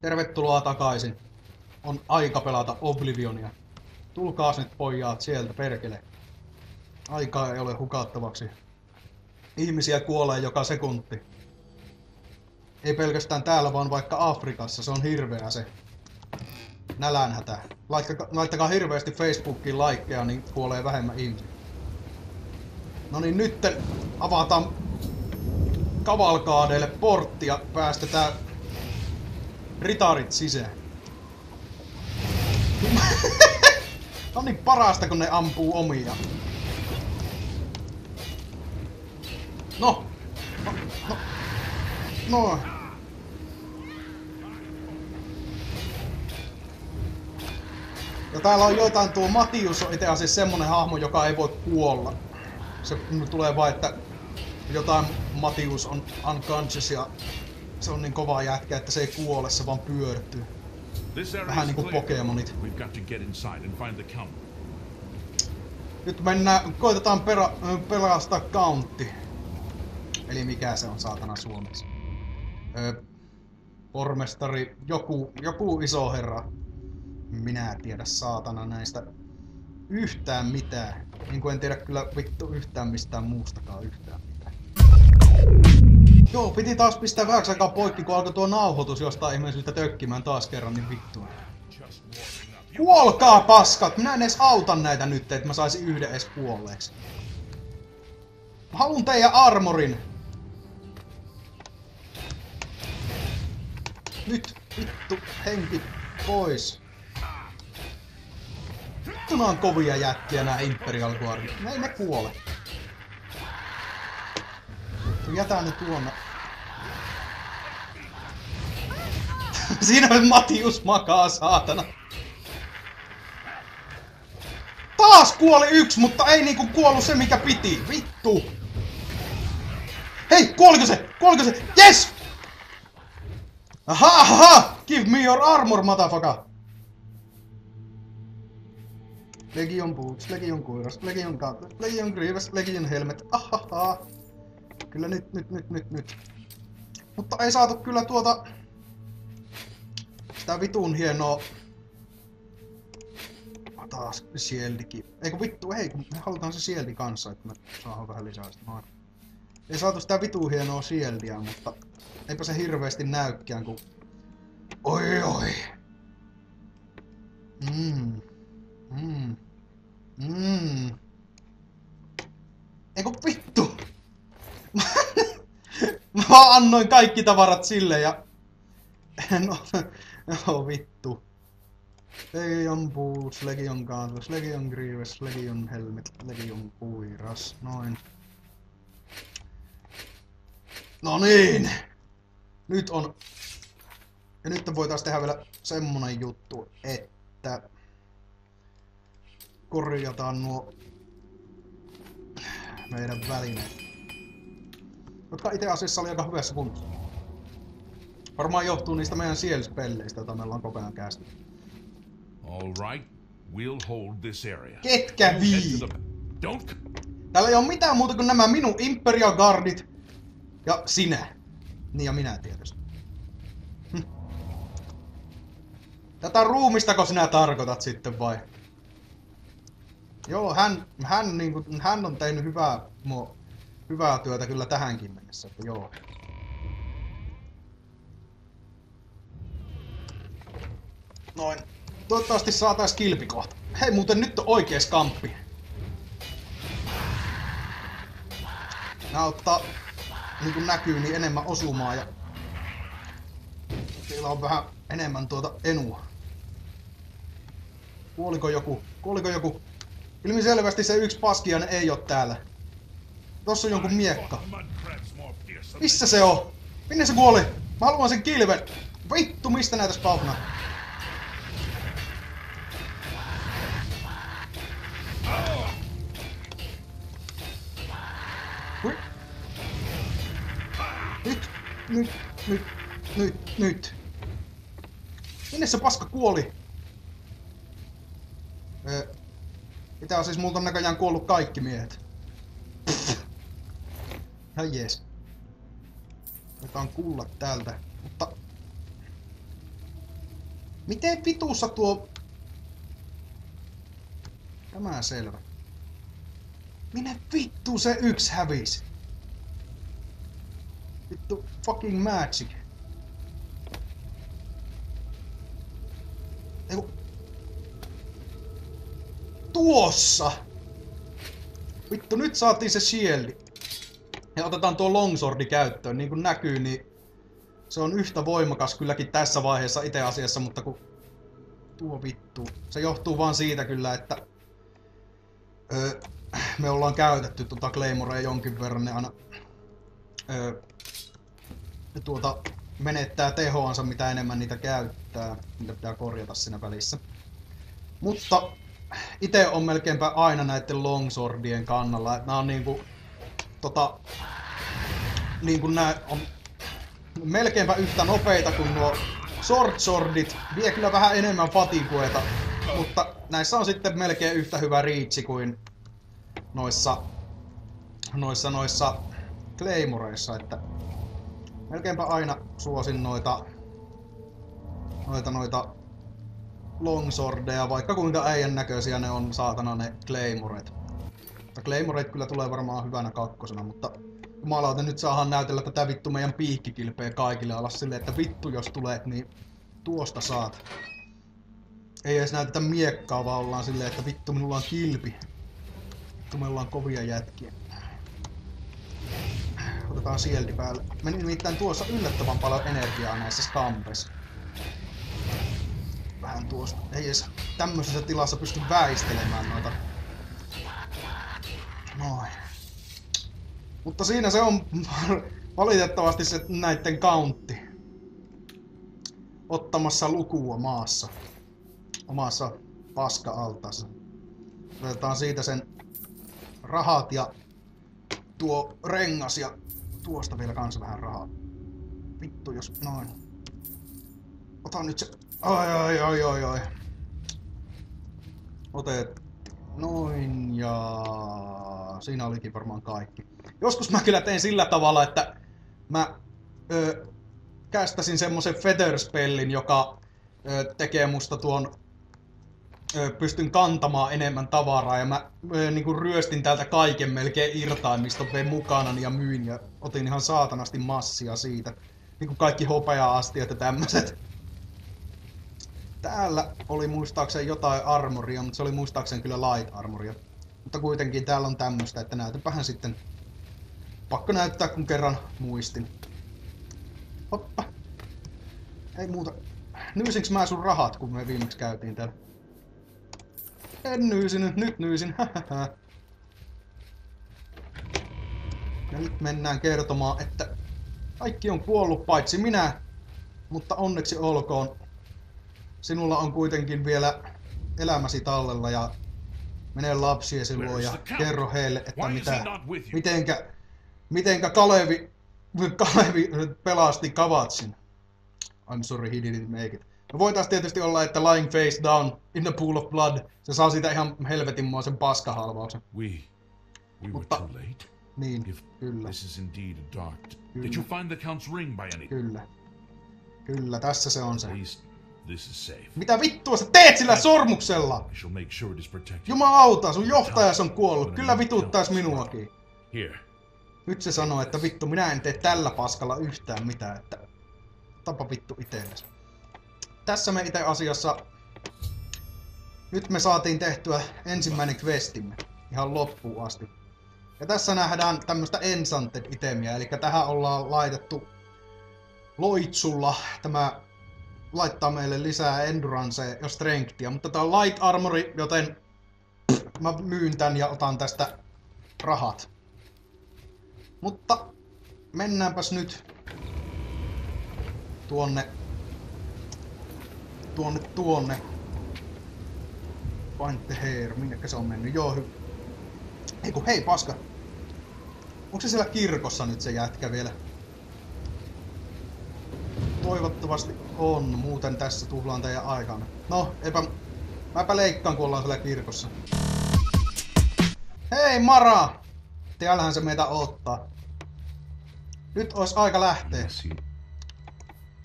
Tervetuloa takaisin. On aika pelata Oblivionia. Tulkaas nyt pojat sieltä, perkele. Aikaa ei ole hukattavaksi. Ihmisiä kuolee joka sekunti. Ei pelkästään täällä, vaan vaikka Afrikassa. Se on hirveä se nälänhätä. Laittakaa, laittakaa hirveästi Facebookiin likeja, niin kuolee vähemmän ihmisiä. No niin, nyt avataan kavalkaadeille portti ja päästetään ritarit sisään. on niin parasta, kun ne ampuu omia. No! No! No! no. Ja täällä on jotain, tuo Matius on itse asiassa semmonen hahmo, joka ei voi kuolla. Se tulee vaan, että jotain Matius on unconscious ja se on niin kova jätkä, että se ei kuole, se vaan pyörtyy. Vähän niinku Pokemonit. Nyt mennään, koitetaan pera, pelastaa countti. Eli mikä se on saatana suomeksi. Öö, pormestari, joku, joku iso herra. Minä tiedä saatana näistä yhtään mitään. Niin kuin en tiedä kyllä vittu yhtään mistään muustakaan yhtään. Joo, piti taas pistää vähäksi aikaa poikki, kun alkoi tuo nauhoitus jostain ihmeellisyyttä tökkimään taas kerran, niin vittu. Kuolkaa paskat! Minä en edes auta näitä nyt, että mä saisin yhden edes kuolleeksi. Mä haluun teidän armorin! Nyt, vittu, henki pois. Vittu on kovia jätkiä nää Imperial Guardit. Ne ei ne kuole. Jätä ne tuonne. Siinä Matius makaa, saatana. Taas kuoli yksi, mutta ei niinku kuollut se mikä piti. Vittu. Hei, kuoliko se? Kuoliko se? Yes! Aha, aha! Give me your armor, motherfucker! Legion boots, Legion kuiras, Legion gauntlet, Legion grievous, Legion helmet. Ahaha. Kyllä nyt, nyt, nyt, nyt, nyt. Mutta ei saatu kyllä tuota... Sitä vitun hienoa... Taas sieldikin. Eikö vittu, ei, kun me halutaan se sieldi kanssa, että me saadaan vähän lisää sitä maailmaa. Ei saatu sitä vitun hienoa sieldiä, mutta eipä se hirveästi näykkään, kun... Oi oi! Mmm. Mmm. Mmm. Eikö vittu? Mä annoin kaikki tavarat sille ja... No, no vittu. Legion Boots, Legion Gauntless, Legion Grievous, Legion Helmet, Legion Kuiras, noin. No niin! Nyt on... Ja nyt voitaisiin tehdä vielä semmonen juttu, että... Korjataan nuo... Meidän välineet jotka itse asiassa oli aika hyvässä kunnossa. Varmaan johtuu niistä meidän sielspelleistä, joita meillä on koko ajan kästy. All right, we'll hold this area. Ketkä vii? Don't. Täällä ei ole mitään muuta kuin nämä minun Imperial Guardit ja sinä. Niin ja minä tietysti. Hm. Tätä ruumistako sinä tarkoitat sitten vai? Joo, hän, hän, niin kuin, hän on tehnyt hyvää mua hyvää työtä kyllä tähänkin mennessä, että joo. Noin. Toivottavasti saatais kilpi kohta. Hei, muuten nyt on oikea skamppi. Nää ottaa, niin kuin näkyy, niin enemmän osumaa ja... Siellä on vähän enemmän tuota enua. Kuoliko joku? Kuoliko joku? Ilmiselvästi se yksi paskiainen ei ole täällä. Tossa on jonkun miekka. Missä se on? Minne se kuoli? Mä haluan sen kilven. Vittu, mistä näitä spawnaa? Nyt, nyt, nyt, nyt, nyt. Minne se paska kuoli? Mitä on siis multa näköjään kuollut kaikki miehet. Ihan jees. Otetaan kullat täältä. Mutta... Miten vitussa tuo... Tämä selvä. Minne vittu se yksi hävisi? Vittu fucking magic. Eiku... Tuossa! Vittu, nyt saatiin se shieldi. Ja otetaan tuo longswordi käyttöön. Niin kuin näkyy, niin se on yhtä voimakas kylläkin tässä vaiheessa itse asiassa, mutta kun tuo vittu. Se johtuu vaan siitä kyllä, että öö, me ollaan käytetty tuota Claymorea jonkin verran, ne aina öö, tuota, menettää tehoansa mitä enemmän niitä käyttää. Niitä pitää korjata siinä välissä. Mutta itse on melkeinpä aina näiden longswordien kannalla. Nämä on niinku, tota, niinku nää on melkeinpä yhtä nopeita kuin nuo sword. Vie kyllä vähän enemmän fatikueta, mutta näissä on sitten melkein yhtä hyvä riitsi kuin noissa noissa noissa Claymoreissa, että melkeinpä aina suosin noita noita noita longswordeja, vaikka kuinka äijän näköisiä ne on saatana ne Claymoret. Mutta Claymoret kyllä tulee varmaan hyvänä kakkosena, mutta jumalauta nyt saadaan näytellä tätä vittu meidän piikkikilpeä kaikille alas silleen, että vittu jos tulet, niin tuosta saat. Ei edes näytetä miekkaa, vaan ollaan silleen, että vittu minulla on kilpi. Vittu me ollaan kovia jätkiä. Otetaan sieltä päälle. Meni nimittäin tuossa yllättävän paljon energiaa näissä skampeissa. Vähän tuosta. Ei edes tämmöisessä tilassa pysty väistelemään noita. Noin. Mutta siinä se on valitettavasti se näitten countti. Ottamassa lukua maassa. Omassa paska-altaassa. Otetaan siitä sen rahat ja tuo rengas ja tuosta vielä kanssa vähän rahaa. Vittu jos noin. Ota nyt se... Ai ai ai ai ai. Otet noin ja siinä olikin varmaan kaikki. Joskus mä kyllä tein sillä tavalla, että mä ö, kästäsin semmoisen featherspellin, joka ö, tekee musta tuon ö, pystyn kantamaan enemmän tavaraa ja mä ö, niinku ryöstin täältä kaiken melkein irtaimista vein mukana ja myin ja otin ihan saatanasti massia siitä. Niinku kaikki hopea-astiat ja tämmöset. Täällä oli muistaakseni jotain armoria, mutta se oli muistaakseni kyllä light armoria. Mutta kuitenkin täällä on tämmöstä, että näytäpähän sitten Pakko näyttää, kun kerran muistin. Hoppa. Ei muuta. Nyysinkö mä sun rahat, kun me viimeksi käytiin täällä? En nyysinyt, nyt nyysin. ja nyt mennään kertomaan, että kaikki on kuollut paitsi minä. Mutta onneksi olkoon. Sinulla on kuitenkin vielä elämäsi tallella ja mene lapsiesi luo ja kerro heille, että mitä, mitenkä mitenkä Kalevi, Kalevi pelasti Kavatsin. I'm sorry, he didn't make it. No voitais tietysti olla, että lying face down in the pool of blood. Se saa siitä ihan helvetinmoisen paskahalvauksen. We, we Mutta- were too late. Niin, If kyllä, this is indeed a dart, Kyllä. did you find the Count's ring by any? kyllä. Kyllä, tässä se on se. At least this is safe. Mitä vittua sä teet sillä sormuksella? I shall make sure it is protected. Jumalauta, sun johtajas on kuollut. Kyllä vituttais minuakin. Here, Nyt se sanoo, että vittu, minä en tee tällä paskalla yhtään mitään, että tapa vittu itsellesi. Tässä me itse asiassa... Nyt me saatiin tehtyä ensimmäinen questimme ihan loppuun asti. Ja tässä nähdään tämmöstä enchanted itemiä, eli tähän ollaan laitettu loitsulla. Tämä laittaa meille lisää endurancea ja strengthia, mutta tää on light armori, joten mä myyn tän ja otan tästä rahat. Mutta mennäänpäs nyt tuonne tuonne tuonne Find the hair, minnekä se on mennyt? Joo, hy... Ei kun hei paska. Onko se siellä kirkossa nyt se jätkä vielä? Toivottavasti on, muuten tässä tuhlaan teidän aikana. No, eipä... Mäpä leikkaan, kun ollaan siellä kirkossa. Hei Mara! Täällähän se meitä ottaa. Nyt olisi aika lähteä.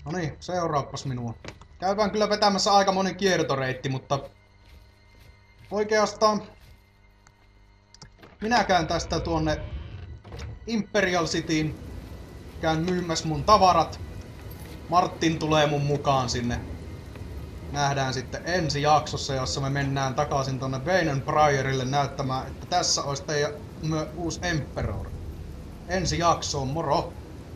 No niin, seuraappas minua. Käydään kyllä vetämässä aika monen kiertoreitti, mutta oikeastaan minä käyn tästä tuonne Imperial Cityin, käyn myymässä mun tavarat. Martin tulee mun mukaan sinne. Nähdään sitten ensi jaksossa, jossa me mennään takaisin tonne Veinen Priorille näyttämään, että tässä olisi teidän uusi Emperor. Ensi jaksoon, moro!